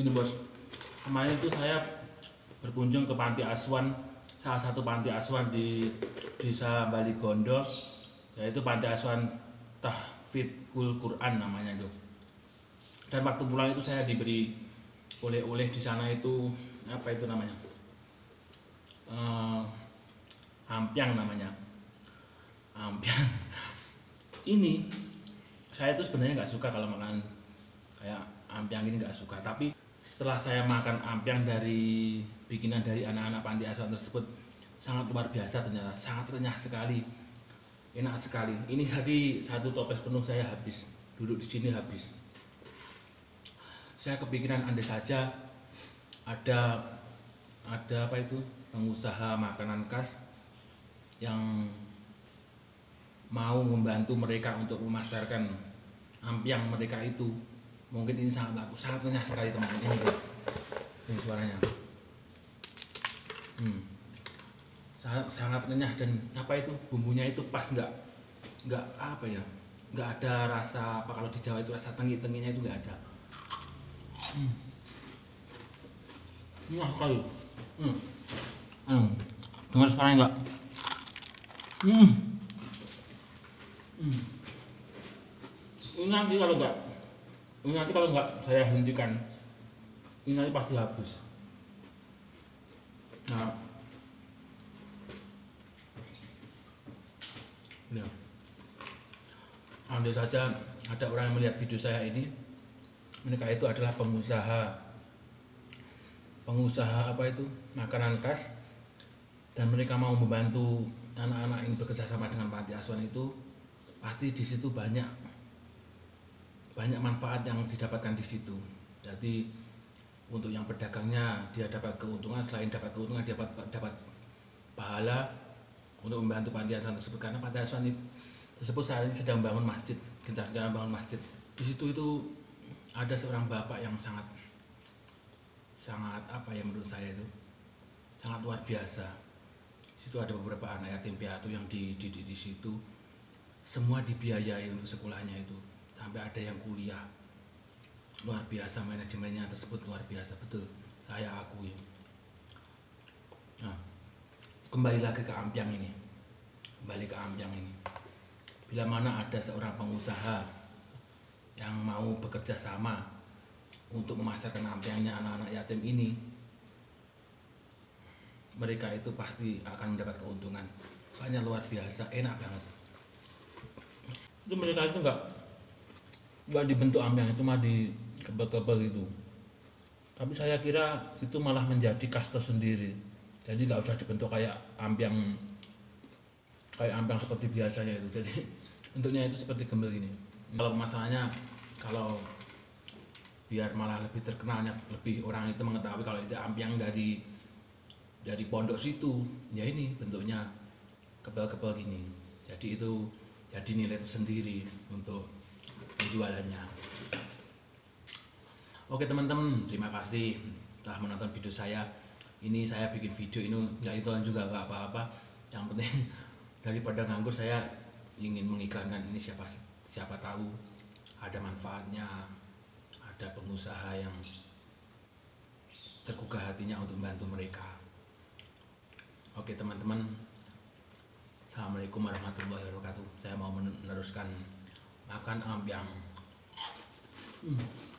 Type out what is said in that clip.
gini bos. Kemarin itu saya berkunjung ke panti asuhan salah satu panti asuhan di desa Bali Gondo yaitu panti asuhan Tahfidul Quran namanya itu dan waktu pulang itu saya diberi oleh-oleh di sana itu apa itu namanya? Eh, ampiang namanya. Ampiang. Ini saya itu sebenarnya nggak suka kalau makan kayak ampiang ini nggak suka tapi setelah saya makan ampiang dari bikinan dari anak-anak panti asuhan tersebut sangat luar biasa ternyata sangat renyah sekali. Enak sekali. Ini tadi satu toples penuh saya habis. Duduk di sini habis. Saya kepikiran andai saja ada ada apa itu? Pengusaha makanan khas yang mau membantu mereka untuk memasarkan ampiang mereka itu mungkin ini sangat sangat renyah sekali teman ini bro. ini suaranya hmm. sangat sangat renyah dan apa itu bumbunya itu pas nggak nggak apa ya nggak ada rasa apa kalau di Jawa itu rasa tengi tenginya itu nggak ada hmm. Wah, sekali. Hmm. Hmm. Dengar suaranya enggak? Hmm. Hmm. Ini nanti kalau enggak, ini nanti kalau enggak saya hentikan, ini nanti pasti habis. Nah, ya. Andai saja ada orang yang melihat video saya ini, mereka itu adalah pengusaha pengusaha apa itu makanan khas dan mereka mau membantu anak-anak yang bekerja sama dengan panti asuhan itu pasti di situ banyak banyak manfaat yang didapatkan di situ. Jadi untuk yang pedagangnya dia dapat keuntungan selain dapat keuntungan dia dapat dapat pahala untuk membantu panti asuhan tersebut. Karena panti asuhan tersebut saat ini sedang bangun masjid gencar gencar bangun masjid. Di situ itu ada seorang bapak yang sangat sangat apa ya menurut saya itu? Sangat luar biasa. Di situ ada beberapa anak yatim piatu yang dididik di situ. Semua dibiayai untuk sekolahnya itu sampai ada yang kuliah. Luar biasa manajemennya tersebut luar biasa. Betul. Saya akui. Nah kembali lagi ke ampiang ini. Kembali ke ampiang ini. Bila mana ada seorang pengusaha yang mau bekerja sama untuk memasarkan ampiangnya anak-anak yatim ini mereka itu pasti akan mendapat keuntungan. Soalnya luar biasa enak banget. Itu mereka itu enggak enggak dibentuk ampiang cuma di kebel-kebel gitu tapi saya kira itu malah menjadi khas tersendiri jadi nggak usah dibentuk kayak ampiang kayak ampiang seperti biasanya itu. Jadi bentuknya itu seperti gembel ini. Kalau masalahnya kalau biar malah lebih terkenalnya lebih orang itu mengetahui kalau itu ampiang dari dari pondok situ ya ini bentuknya kebal-kebal gini. Jadi itu jadi nilai tersendiri untuk penjualannya. Oke teman-teman terima kasih telah menonton video saya. Ini saya bikin video ini nggak ditonton juga nggak apa-apa. Yang penting daripada nganggur saya ingin mengiklankan ini siapa siapa tahu ada manfaatnya ada pengusaha yang tergugah hatinya untuk membantu mereka. Oke teman-teman Assalamualaikum warahmatullahi wabarakatuh. Saya mau meneruskan makan ampiang hmm.